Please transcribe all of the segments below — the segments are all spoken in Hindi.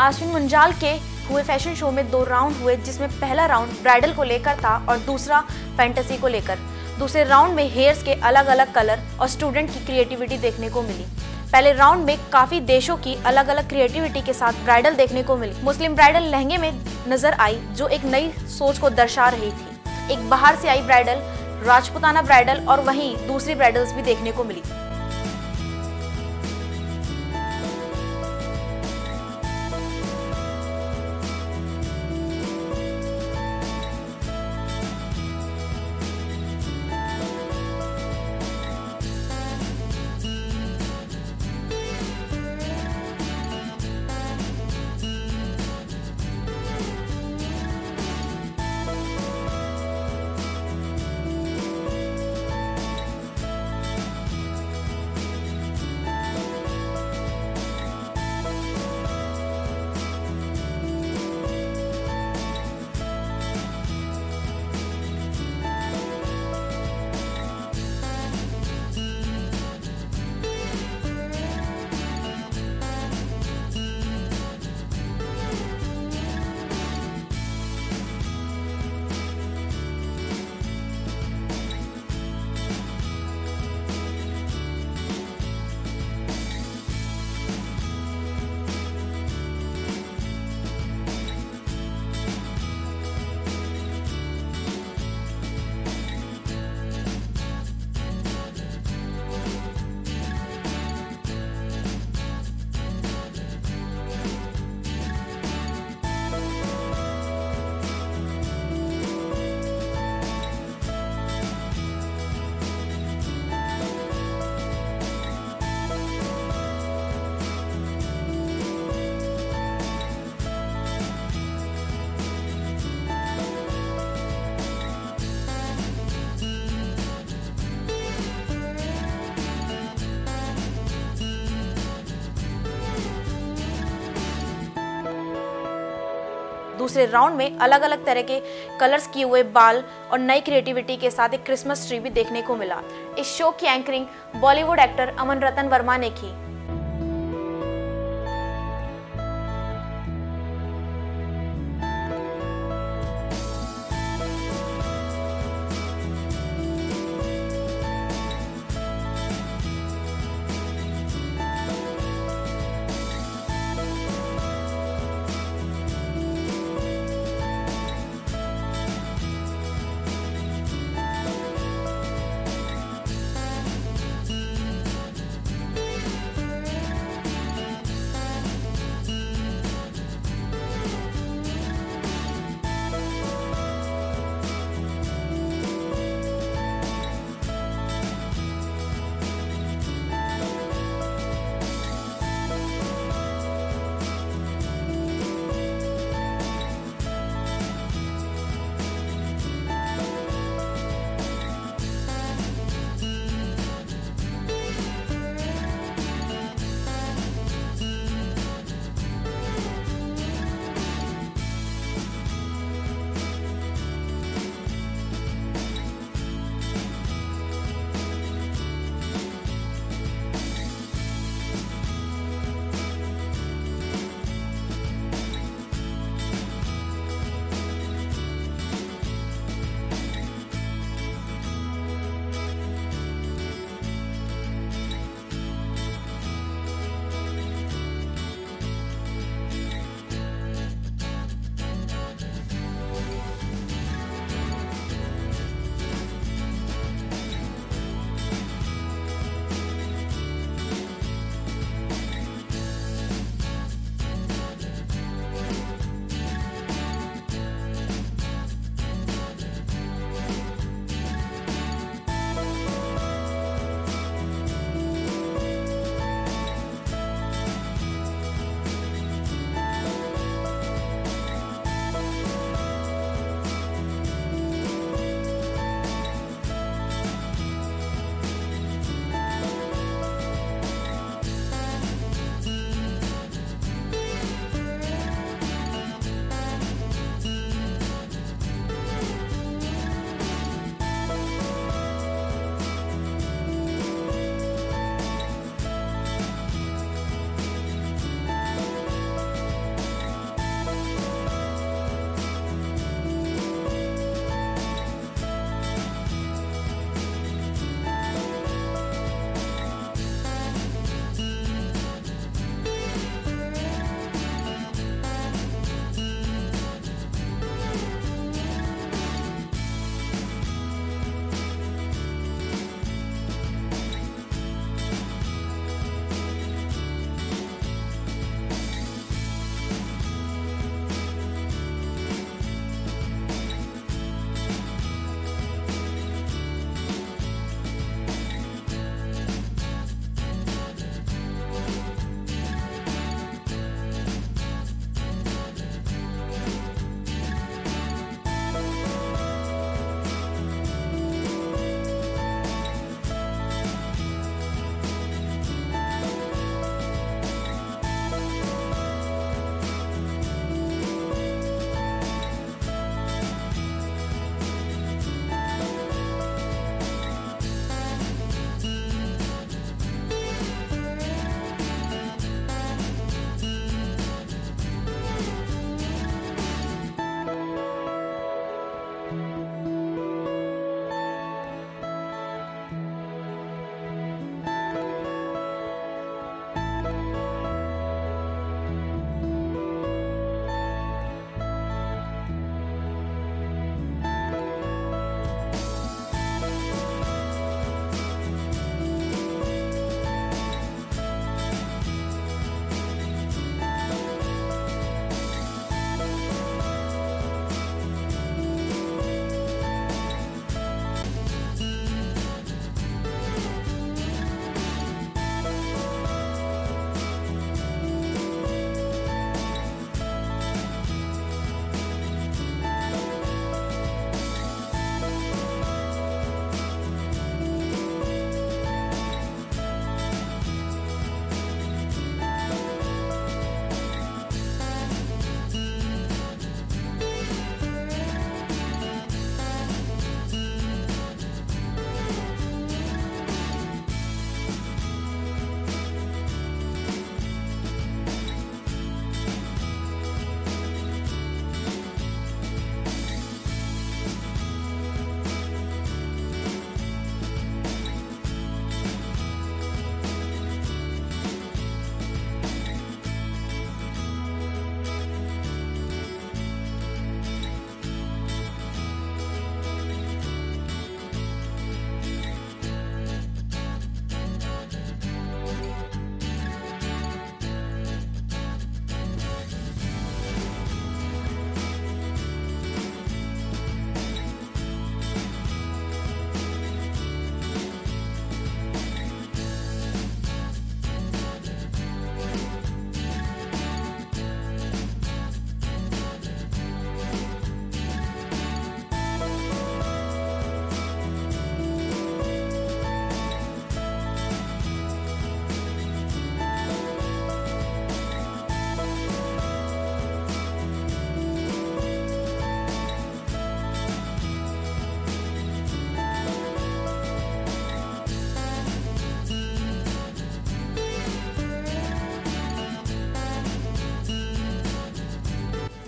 आश्विन मुंजाल के हुए फ़ैशन शो में दो राउंड हुए, जिसमें पहला राउंड ब्राइडल को लेकर था और दूसरा फैंटेसी को लेकर। दूसरे राउंड में हेयर्स के अलग अलग कलर और स्टूडेंट की क्रिएटिविटी देखने को मिली। पहले राउंड में काफ़ी देशों की अलग अलग क्रिएटिविटी के साथ ब्राइडल देखने को मिली। मुस्लिम ब्राइडल लहंगे में नज़र आई, जो एक नई सोच को दर्शा रही थी। एक बाहर से आई ब्राइडल, राजपुताना ब्राइडल और वहीं दूसरी ब्राइडल्स भी देखने को मिली। दूसरे राउंड में अलग अलग तरह के कलर्स किए हुए बाल और नई क्रिएटिविटी के साथ एक क्रिसमस ट्री भी देखने को मिला। इस शो की anchoring Bollywood actor Aman Ratan Verma ने की।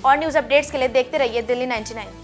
और न्यूज़ अपडेट्स के लिए देखते रहिए दिल्ली 99